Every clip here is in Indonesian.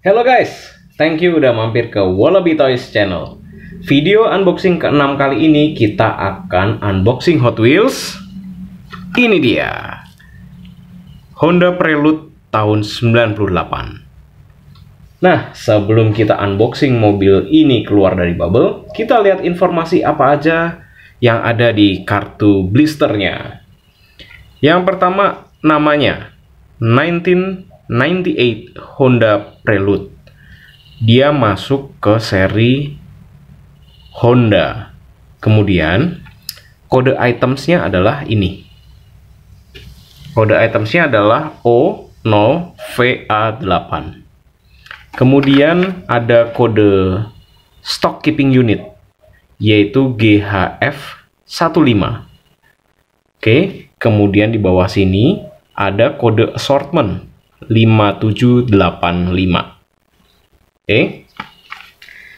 Hello guys, thank you udah mampir ke Wallaby Toys channel. Video unboxing ke-6 kali ini kita akan unboxing Hot Wheels. Ini dia. Honda Prelude tahun 98. Nah, sebelum kita unboxing mobil ini keluar dari bubble, kita lihat informasi apa aja yang ada di kartu blisternya. Yang pertama, namanya 1998 Honda Prelude. Dia masuk ke seri Honda. Kemudian kode itemsnya adalah ini. Kode itemsnya adalah O0VA8. Kemudian ada kode stock keeping unit yaitu GHF15. Oke, kemudian di bawah sini ada kode assortment 5785. Oke.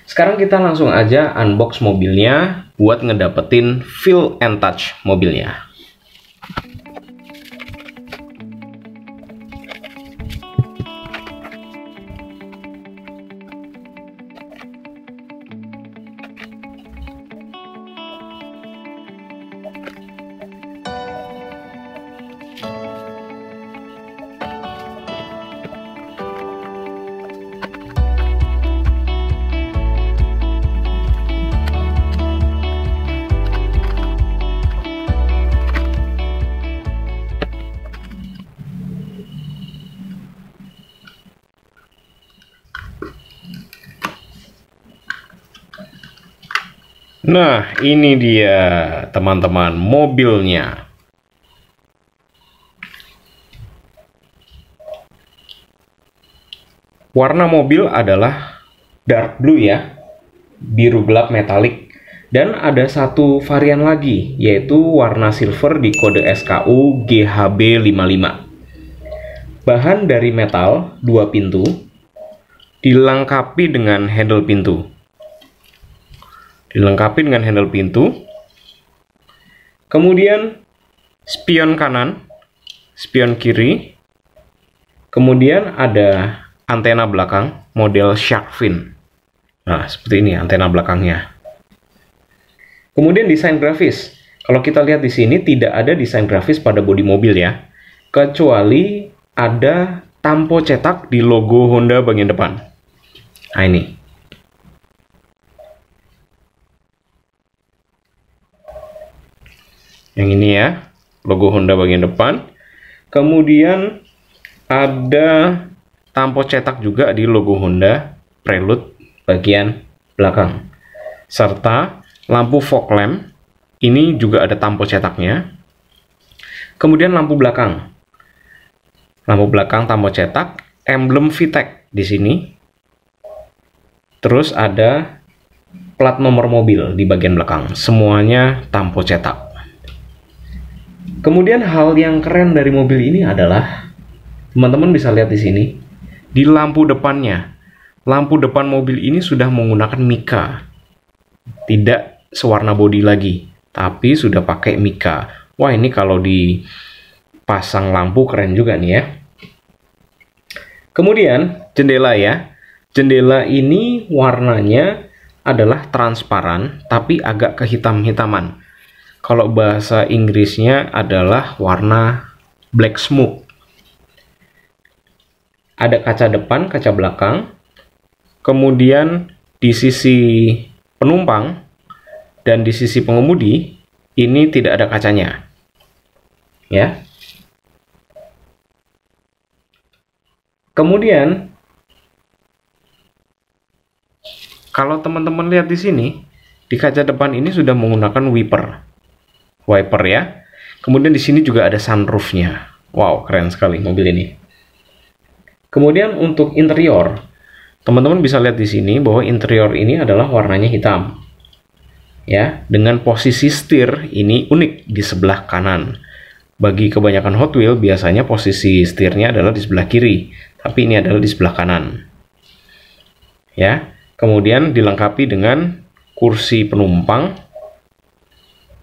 Sekarang kita langsung aja unbox mobilnya buat ngedapetin feel and touch mobilnya. Nah, ini dia teman-teman mobilnya. Warna mobil adalah dark blue ya, biru gelap metalik. Dan ada satu varian lagi, yaitu warna silver di kode SKU GHB55. Bahan dari metal, dua pintu, dilengkapi dengan handle pintu dilengkapi dengan handle pintu. Kemudian spion kanan, spion kiri. Kemudian ada antena belakang model shark fin. Nah, seperti ini antena belakangnya. Kemudian desain grafis. Kalau kita lihat di sini tidak ada desain grafis pada bodi mobil ya. Kecuali ada tampo cetak di logo Honda bagian depan. Nah, ini. Yang ini ya logo Honda bagian depan. Kemudian ada tampo cetak juga di logo Honda Prelude bagian belakang. Serta lampu fog lamp ini juga ada tampo cetaknya. Kemudian lampu belakang. Lampu belakang tampo cetak emblem VTEC di sini. Terus ada plat nomor mobil di bagian belakang. Semuanya tampo cetak Kemudian hal yang keren dari mobil ini adalah teman-teman bisa lihat di sini di lampu depannya. Lampu depan mobil ini sudah menggunakan mika. Tidak sewarna bodi lagi, tapi sudah pakai mika. Wah, ini kalau dipasang lampu keren juga nih ya. Kemudian jendela ya. Jendela ini warnanya adalah transparan tapi agak kehitam-hitaman kalau bahasa Inggrisnya adalah warna black smoke. Ada kaca depan, kaca belakang. Kemudian di sisi penumpang dan di sisi pengemudi ini tidak ada kacanya. Ya. Kemudian kalau teman-teman lihat di sini, di kaca depan ini sudah menggunakan wiper wiper ya. Kemudian di sini juga ada sunroofnya. Wow, keren sekali mobil ini. Kemudian untuk interior, teman-teman bisa lihat di sini bahwa interior ini adalah warnanya hitam. Ya, dengan posisi setir ini unik di sebelah kanan. Bagi kebanyakan Hot Wheel biasanya posisi setirnya adalah di sebelah kiri, tapi ini adalah di sebelah kanan. Ya, kemudian dilengkapi dengan kursi penumpang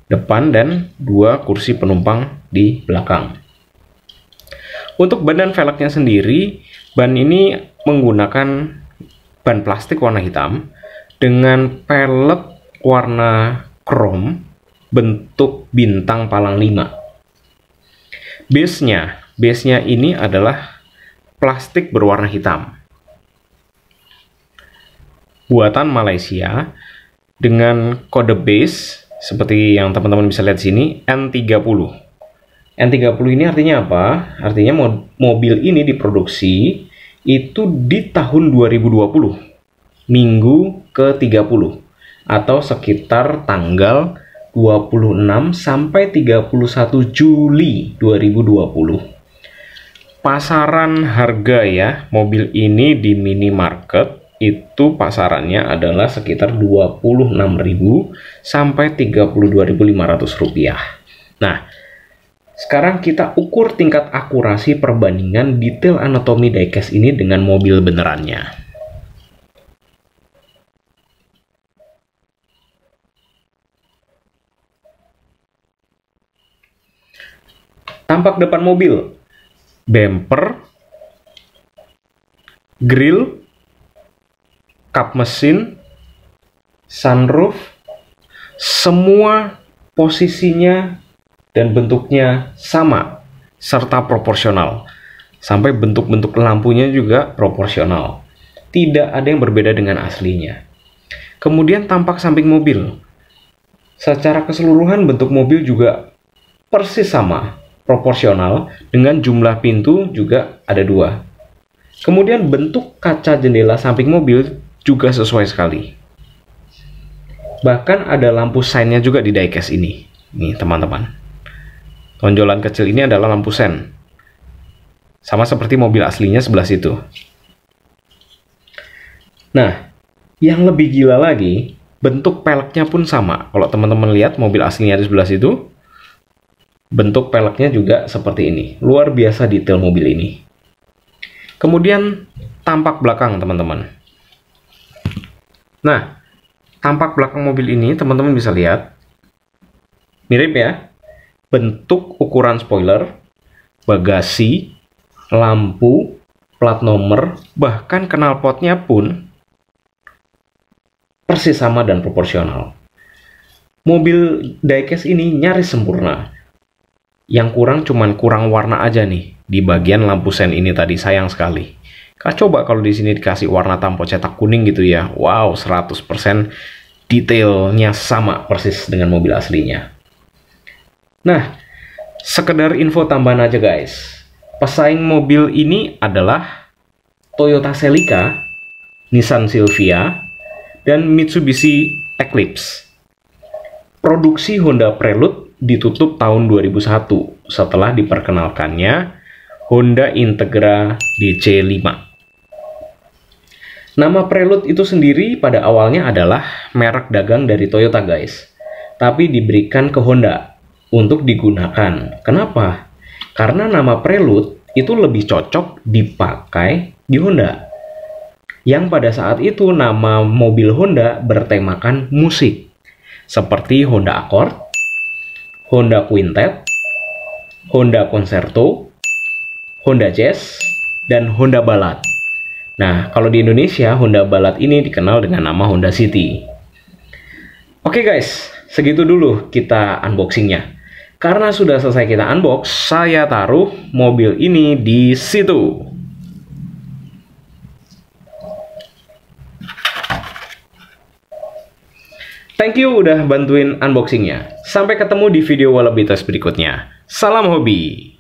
depan dan dua kursi penumpang di belakang. Untuk ban dan velgnya sendiri, ban ini menggunakan ban plastik warna hitam dengan pelek warna krom bentuk bintang palang 5. Base-nya, base-nya ini adalah plastik berwarna hitam. Buatan Malaysia dengan kode base seperti yang teman-teman bisa lihat sini N30. N30 ini artinya apa? Artinya mobil ini diproduksi itu di tahun 2020, minggu ke-30 atau sekitar tanggal 26 sampai 31 Juli 2020. Pasaran harga ya mobil ini di minimarket itu pasarannya adalah sekitar 26.000 sampai 32.500 rupiah. Nah, sekarang kita ukur tingkat akurasi perbandingan detail anatomi diecast ini dengan mobil benerannya. Tampak depan mobil, bumper, grill, kap mesin, sunroof, semua posisinya dan bentuknya sama serta proporsional. Sampai bentuk-bentuk lampunya juga proporsional. Tidak ada yang berbeda dengan aslinya. Kemudian tampak samping mobil. Secara keseluruhan bentuk mobil juga persis sama, proporsional dengan jumlah pintu juga ada dua. Kemudian bentuk kaca jendela samping mobil juga sesuai sekali. Bahkan ada lampu seinnya juga di diecast ini. Nih teman-teman. Tonjolan kecil ini adalah lampu sen. Sama seperti mobil aslinya sebelah situ. Nah, yang lebih gila lagi, bentuk peleknya pun sama. Kalau teman-teman lihat mobil aslinya di sebelah situ, bentuk peleknya juga seperti ini. Luar biasa detail mobil ini. Kemudian tampak belakang teman-teman. Nah, tampak belakang mobil ini teman-teman bisa lihat. Mirip ya. Bentuk ukuran spoiler, bagasi, lampu, plat nomor, bahkan knalpotnya pun persis sama dan proporsional. Mobil diecast ini nyaris sempurna. Yang kurang cuman kurang warna aja nih di bagian lampu sen ini tadi sayang sekali. Kak coba kalau di sini dikasih warna tampo cetak kuning gitu ya. Wow, 100% detailnya sama persis dengan mobil aslinya. Nah, sekedar info tambahan aja guys. Pesaing mobil ini adalah Toyota Celica, Nissan Silvia, dan Mitsubishi Eclipse. Produksi Honda Prelude ditutup tahun 2001 setelah diperkenalkannya Honda Integra DC5. Nama Prelude itu sendiri pada awalnya adalah merek dagang dari Toyota guys. Tapi diberikan ke Honda untuk digunakan. Kenapa? Karena nama Prelude itu lebih cocok dipakai di Honda. Yang pada saat itu nama mobil Honda bertemakan musik. Seperti Honda Accord, Honda Quintet, Honda Concerto, Honda Jazz, dan Honda Ballad. Nah, kalau di Indonesia, Honda Ballad ini dikenal dengan nama Honda City. Oke guys, segitu dulu kita unboxingnya. Karena sudah selesai kita unbox, saya taruh mobil ini di situ. Thank you udah bantuin unboxingnya. Sampai ketemu di video Wallabitas berikutnya. Salam hobi!